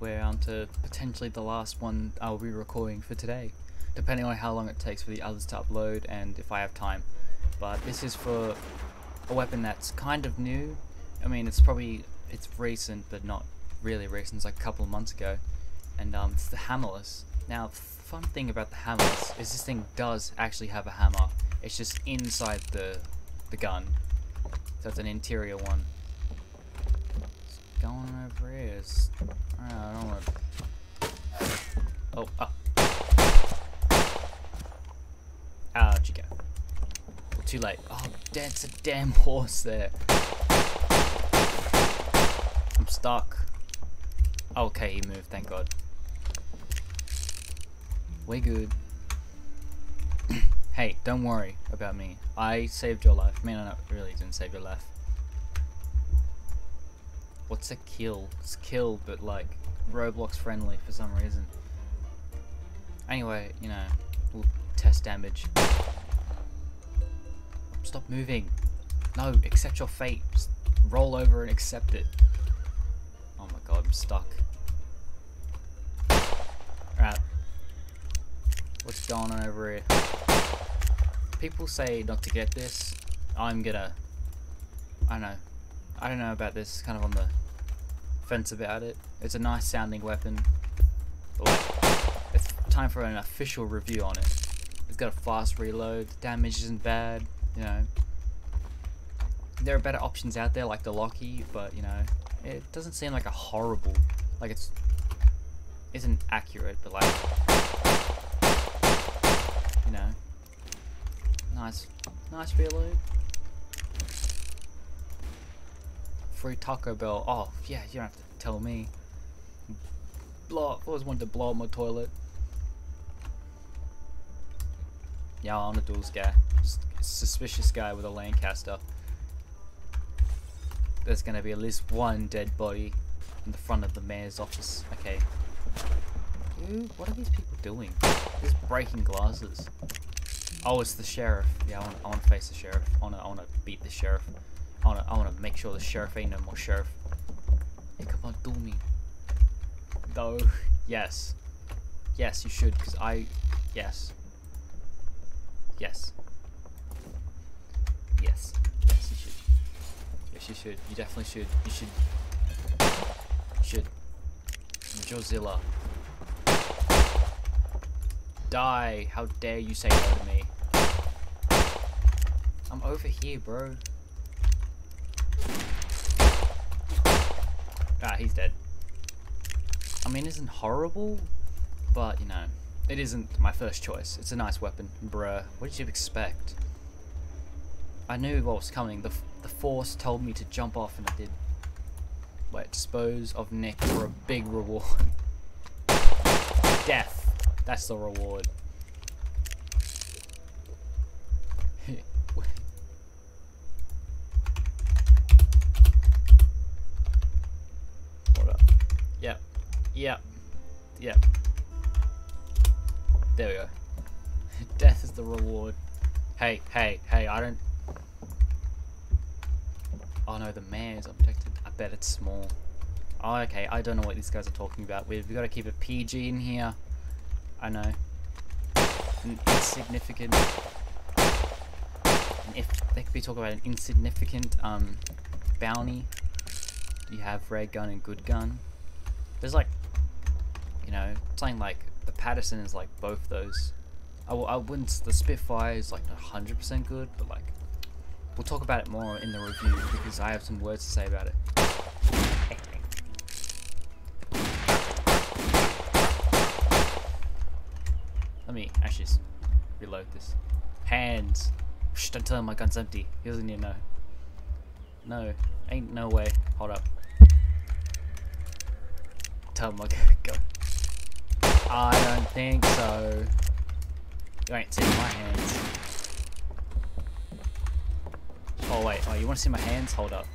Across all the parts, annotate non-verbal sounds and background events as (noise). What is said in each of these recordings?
we're on to potentially the last one I'll be recording for today, depending on how long it takes for the others to upload and if I have time. But this is for a weapon that's kind of new. I mean, it's probably it's recent, but not really recent. It's like a couple of months ago, and um, it's the hammerless. Now, fun thing about the hammerless is this thing does actually have a hammer. It's just inside the the gun, so it's an interior one. Going I don't want to. Oh, ah. How'd you go? Too late. Oh, that's a damn horse there. I'm stuck. Okay, he moved, thank god. We're good. (clears throat) hey, don't worry about me. I saved your life. I mean, I really didn't save your life. What's a kill? It's kill, but like Roblox friendly for some reason. Anyway, you know, we'll test damage. Stop moving. No, accept your fate. Just roll over and accept it. Oh my god, I'm stuck. Alright. What's going on over here? People say not to get this. I'm gonna... I don't know. I don't know about this. Kind of on the fence about it. It's a nice sounding weapon. It's time for an official review on it. It's got a fast reload. The damage isn't bad. You know. There are better options out there like the Locky, but you know, it doesn't seem like a horrible, like it's, isn't accurate, but like, you know, nice, nice reload. Free Taco Bell. Oh yeah, you don't have to tell me. Blow. I always wanted to blow up my toilet. Yeah, I'm a duels guy. Suspicious guy with a Lancaster. There's gonna be at least one dead body in the front of the mayor's office. Okay. Dude, what are these people doing? Just breaking glasses. Oh, it's the sheriff. Yeah, I want, I want to face the sheriff. I want to, I want to beat the sheriff. I want to, I want to make sure the sheriff ain't no more sheriff. Hey, come on, do me. Though, yes, yes, you should, cause I, yes, yes, yes, yes, you should. Yes, you should. You definitely should. You should. You should. Jozilla. Die. How dare you say no to me. I'm over here, bro. Ah, he's dead. I mean, isn't horrible, but, you know, it isn't my first choice. It's a nice weapon. Bruh, what did you expect? I knew what was coming. The, the force told me to jump off and I did. Wait, dispose of Nick for a big reward. (laughs) Death. That's the reward. Hold up. Yep. Yep. Yep. There we go. (laughs) Death is the reward. Hey, hey, hey, I don't... Oh no, the mayor's objective. I bet it's small. Oh, okay, I don't know what these guys are talking about. We've, got to keep it PG in here. I know. An insignificant... If they could be talking about an insignificant um, bounty, you have rare gun and good gun. There's like, you know, something like the Patterson is like both those. I, I wouldn't. The Spitfire is like not 100% good, but like we'll talk about it more in the review because I have some words to say about it. Let me actually reload this. Hands. Shh, don't tell him my gun's empty. He doesn't even know. No, ain't no way. Hold up. Tell him my (laughs) gun. I don't think so. You ain't seen my hands. Oh wait, oh you want to see my hands? Hold up.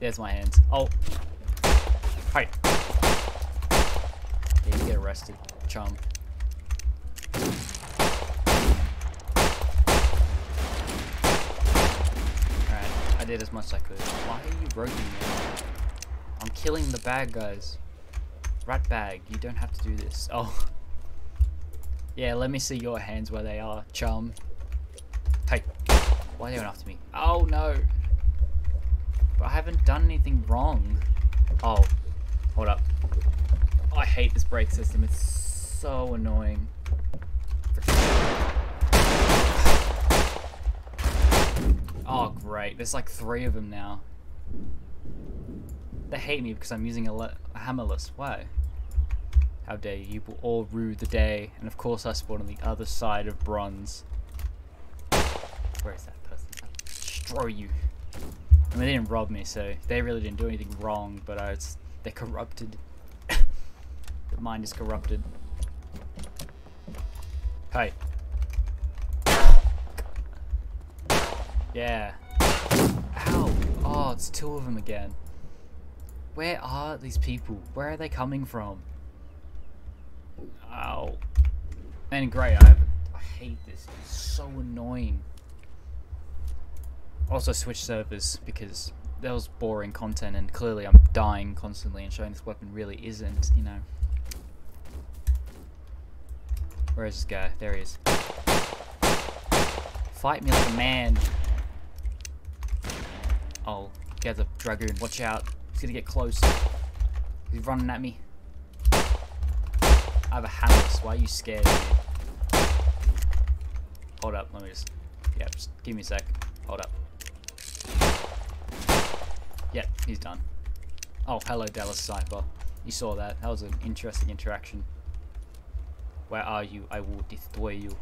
There's my hands. Oh. Hey. Yeah, you get arrested, chum. Alright, I did as much as I could. Why are you broken me? I'm killing the bad guys. Rat bag, you don't have to do this. Oh. (laughs) Yeah, let me see your hands where they are, chum. Hey. Why are you going after me? Oh no. But I haven't done anything wrong. Oh. Hold up. Oh, I hate this brake system. It's so annoying. (sighs) Oh, great. There's like three of them now. They hate me because I'm using a, a hammerless. Why? How dare you? You will all rue the day. And of course I spawn on the other side of bronze. Where is that person? I'll destroy you. I mean, they didn't rob me, so they really didn't do anything wrong, but uh, it's, they're corrupted. (laughs) the mind is corrupted. Hey. Yeah. Ow. Oh, it's two of them again. Where are these people? Where are they coming from? Ow. And great, I, I hate this. It's so annoying. Also switch servers because that was boring content and clearly I'm dying constantly and showing this weapon really isn't, you know. Where is this guy? There he is. Fight me like a man. Oh, get the Dragoon. Watch out. He's gonna get close. He's running at me. I have a hammer, why are you scared Hold up, let me just... Yeah, just give me a sec. Hold up. Yep, he's done. Oh, hello Dallas Cypher. You saw that. That was an interesting interaction. Where are you? I will destroy you.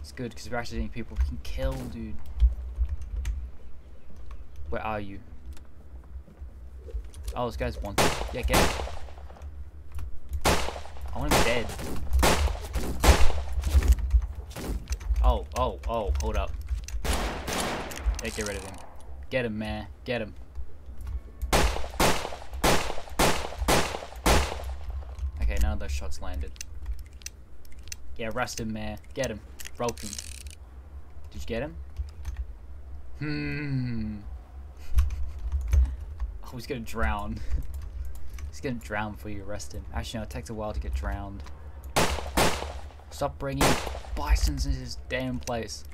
It's good because we're actually getting people we can kill, dude. Where are you? Oh, this guy's wanted. Yeah, get him. I want him dead. Oh, oh, oh, hold up. Yeah, get rid of him. Get him, man. Get him. Okay, none of those shots landed. Yeah, arrest him, man. Get him. Rope him. Did you get him? Hmm. Oh, (laughs) he's gonna drown. (laughs) he's gonna drown before you arrest him. Actually, no, it takes a while to get drowned. Stop bringing bisons into this damn place.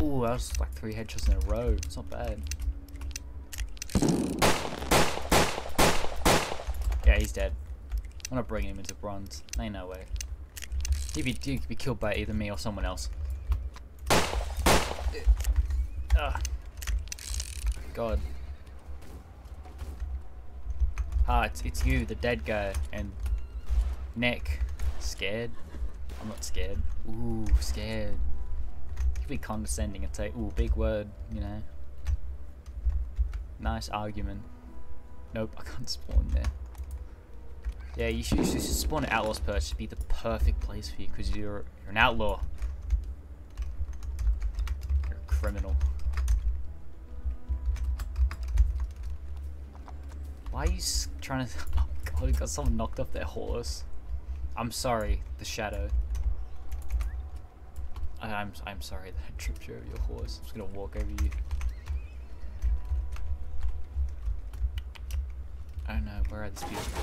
Ooh, that was like three headshots in a row. It's not bad. Yeah, he's dead. I'm not bringing him into bronze. Ain't no way. He'd be, he'd be killed by either me or someone else. Ugh. God. Ah, it's, it's you, the dead guy, and Nick. Scared? I'm not scared. Ooh, scared. You could be condescending and say, ooh, big word, you know. Nice argument. Nope, I can't spawn there. Yeah, you should, you should spawn an Outlaw's Perch to be the perfect place for you, because you're, you're an outlaw. Criminal. Why are you trying to... (laughs) Oh god, got someone knocked off their horse. I'm sorry, the shadow. I, I'm, I'm sorry (laughs) that I tripped you over your horse. I'm just gonna walk over you. Oh don't where are these people?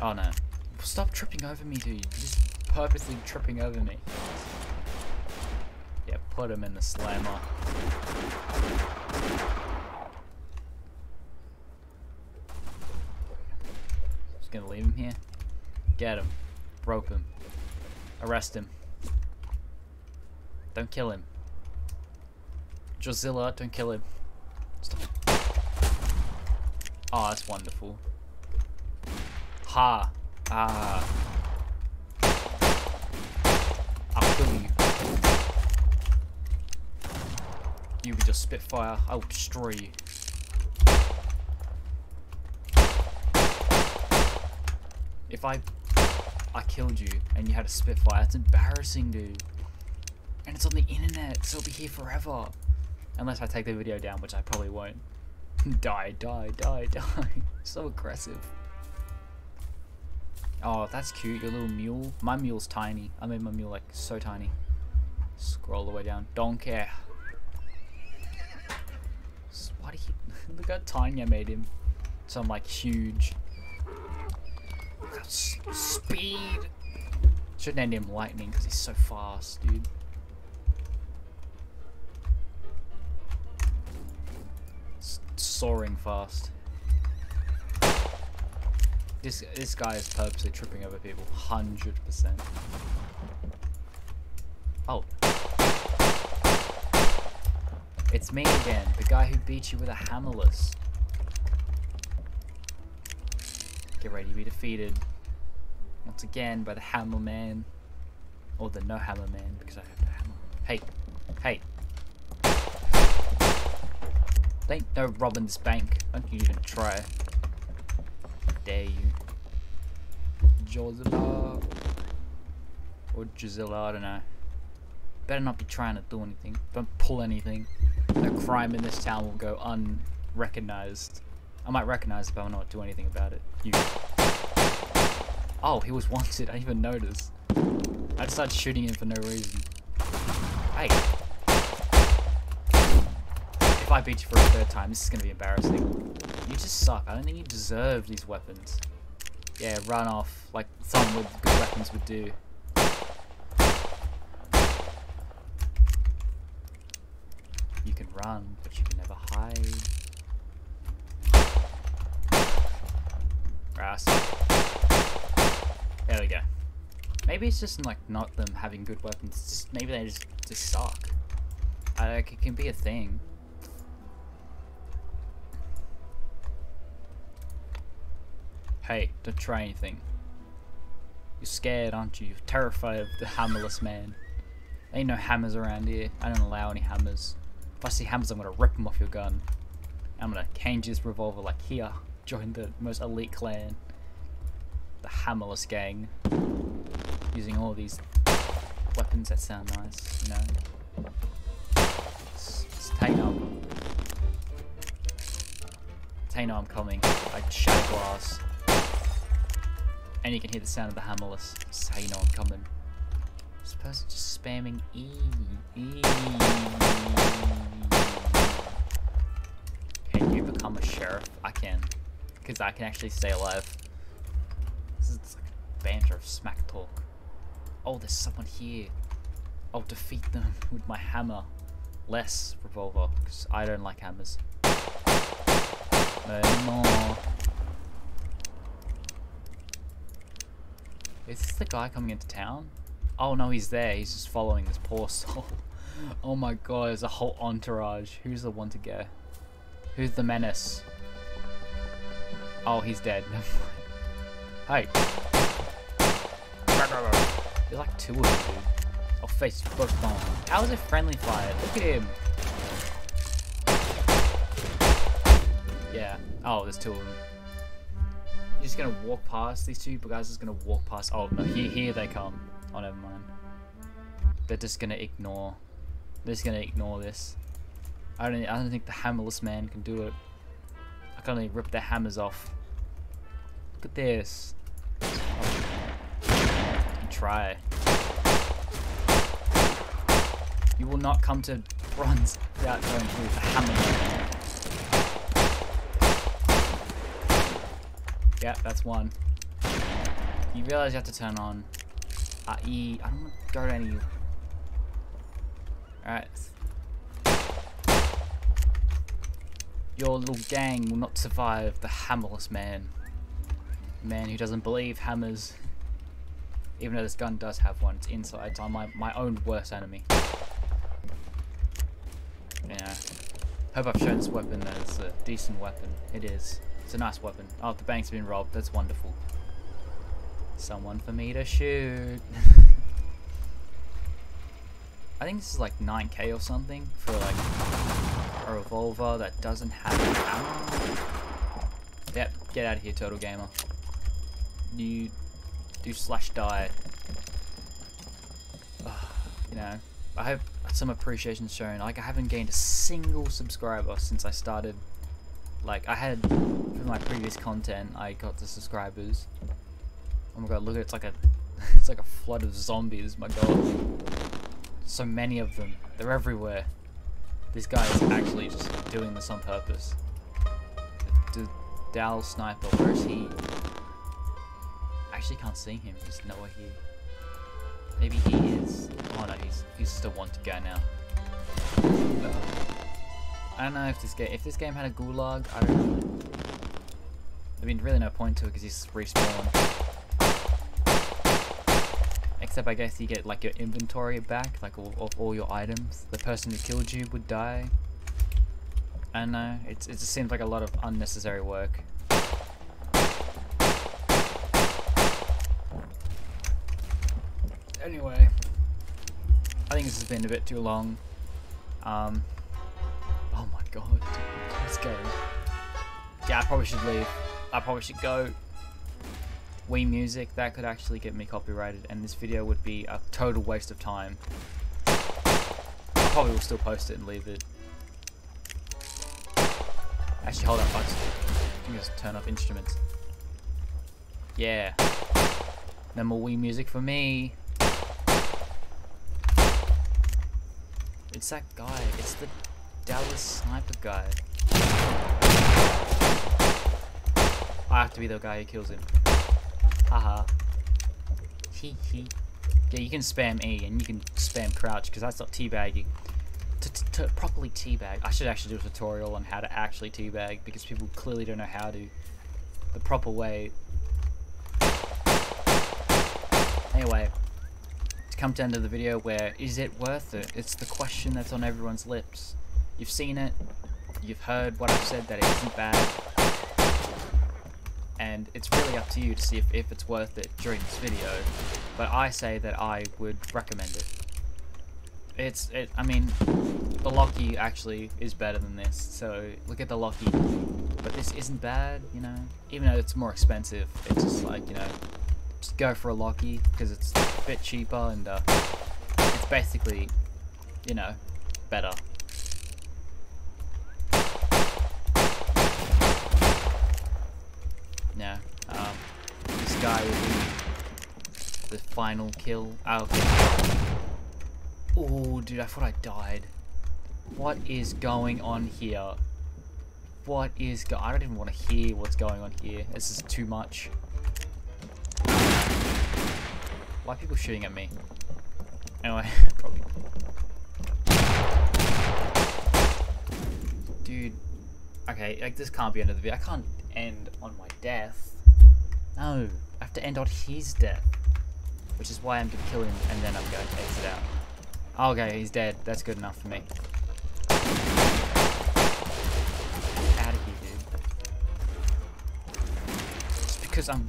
Oh no. Stop tripping over me, dude. You're just purposely tripping over me. Put him in the slammer. Just gonna leave him here. Get him. Rope him. Arrest him. Don't kill him. Jozilla, don't kill him. Stop. Oh, that's wonderful. Ha. Ah. I'll kill you. You with your Spitfire, I will destroy you. if I I killed you and you had a Spitfire, that's embarrassing, dude. And it's on the internet, so it'll be here forever. Unless I take the video down, which I probably won't. (laughs) die, die, die, (laughs) die. so aggressive. Oh, that's cute. Your little mule. My mule's tiny. I made my mule like so tiny. Scroll the way down. Don't care. Look (laughs) how tiny I made him. So I'm like huge. Speed. Should name him Lightning because he's so fast, dude. S soaring fast. This this guy is purposely tripping over people, hundred percent. Oh. It's me again, the guy who beat you with a hammerless. Get ready to be defeated. Once again by the hammer man. Or the no hammer man, because I have the hammer. Hey. Hey. They ain't no robbing this bank. Don't you even try dare you. Josila. Or Gisela, I don't know. Better not be trying to do anything. Don't pull anything. No crime in this town will go unrecognized. I might recognize it, but I'll not do anything about it. You. Oh, he was wanted. I didn't even notice. I just started shooting him for no reason. Hey. If I beat you for a third time, this is going to be embarrassing. You just suck. I don't think you deserve these weapons. Yeah, run off like someone with good weapons would do. You can run, but you can never hide. Grass. There we go. Maybe it's just like not them having good weapons. It's just maybe they just just suck. I, like it can be a thing. Hey, don't try anything. You're scared, aren't you? You're terrified of the hammerless man. Ain't no hammers around here. I don't allow any hammers. If I see hammers, I'm gonna rip them off your gun. I'm gonna change this revolver like here. Join the most elite clan. The hammerless gang. Using all these weapons that sound nice, you know. Stay up. Tano, I'm coming. I shatter glass. And you can hear the sound of the hammerless. I'm coming. This person's just spamming E. E. Can you become a sheriff? I can. Because I can actually stay alive. This is like banter of smack talk. Oh, there's someone here. I'll defeat them (laughs) with my hammer. Less revolver, because I don't like hammers. No more. Is this the guy coming into town? Oh no, he's there. He's just following this poor soul. (laughs) oh my god, there's a whole entourage. Who's the one to go? Who's the menace? Oh, he's dead. (laughs) hey. There's like two of them. I'll oh, face both bomb. How is it friendly fire? Look at him. Yeah. Oh, there's two of them. You're just gonna walk past these two guys. Just gonna walk past. Oh no, here, here they come. Oh, never mind. They're just gonna ignore. They're just gonna ignore this. I don't. I don't think the hammerless man can do it. I can only rip their hammers off. Look at this. Try. You will not come to bronze without going through the hammer. Yeah, that's one. You realize you have to turn on uh, E. I don't want to guard any of you. Alright. Your little gang will not survive the hammerless man. Man who doesn't believe hammers. Even though this gun does have one, it's inside. On my, my own worst enemy. Yeah. Hope I've shown this weapon that it's a decent weapon. It is. It's a nice weapon. Oh, the bank's been robbed. That's wonderful. Someone for me to shoot. (laughs) I think this is like 9k or something for like a revolver that doesn't have ammo. Yep, get out of here, Turtle Gamer. You do slash die. (sighs) you know, I hope some appreciation shown. Like, I haven't gained a single subscriber since I started like I had for my previous content I got the subscribers Oh my god, look at it, it's like a (laughs) it's like a flood of zombies, my god. So many of them. They're everywhere. This guy is actually just doing this on purpose. The Dal sniper, where is he? I actually can't see him, he's nowhere here. Maybe he is. Oh no, he's he's still one to go now. I don't know if this game if this game had a gulag, I don't know. I mean really no point to it because he's respawned. Except I guess you get like your inventory back, like all, of all your items. The person who killed you would die. I know, it's, it just seems like a lot of unnecessary work. Anyway, I think this has been a bit too long. Um, oh my god, let's go. Yeah, I probably should leave. I probably should go. Wii Music, that could actually get me copyrighted, and this video would be a total waste of time. I probably will still post it and leave it. Actually, hold up, I can just turn off instruments. Yeah. No more Wii Music for me. It's that guy. It's the Dallas Sniper guy. I have to be the guy who kills him. Haha. Hee hee. Yeah, you can spam E and you can spam crouch because that's not teabagging. To, to, to properly teabag, I should actually do a tutorial on how to actually teabag because people clearly don't know how to. The proper way. Anyway, to come to end of the video where is it worth it? It's the question that's on everyone's lips. You've seen it, you've heard what I've said that it isn't bad, and it's really up to you to see if, if it's worth it during this video, but I say that I would recommend it. It's, it, I mean, the Locky actually is better than this, so look at the Locky, but this isn't bad, you know, even though it's more expensive, it's just like, you know, just go for a Locky, because it's a bit cheaper, and uh, it's basically, you know, better. Yeah. Um, this guy will be the final kill. Oh, okay. Oh, dude, I thought I died. What is going on here? What is go- I don't even want to hear what's going on here. This is too much. Why are people shooting at me? Anyway, (laughs) probably. Dude. Okay, like this can't be end of the video. I can't end on my death. No, I have to end on his death. Which is why I'm going to kill him and then I'm going to exit out. Okay, he's dead. That's good enough for me. Out of here, dude. Just because I'm,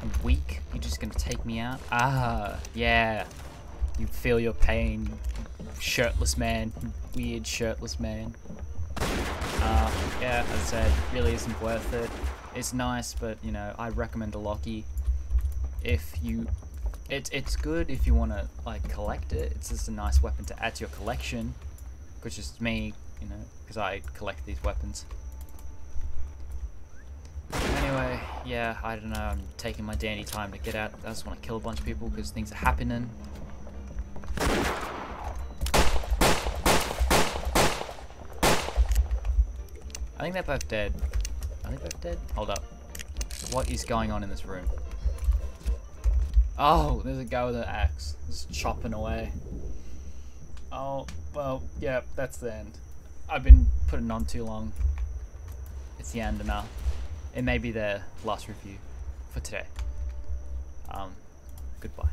I'm weak, you're just going to take me out? Ah, yeah. You feel your pain, shirtless man. Weird shirtless man. Uh, yeah, as I said, really isn't worth it. It's nice, but you know, I recommend a Locky. If you, it's it's good if you want to like collect it. It's just a nice weapon to add to your collection, which is me, you know, because I collect these weapons. Anyway, yeah, I don't know. I'm taking my dandy time to get out. I just want to kill a bunch of people because things are happening. I think they're both dead. Are they both dead? Hold up. What is going on in this room? Oh, there's a guy with an axe. Just chopping away. Oh, well, yeah, that's the end. I've been putting on too long. It's the end now. It may be the last review for today. Um, goodbye.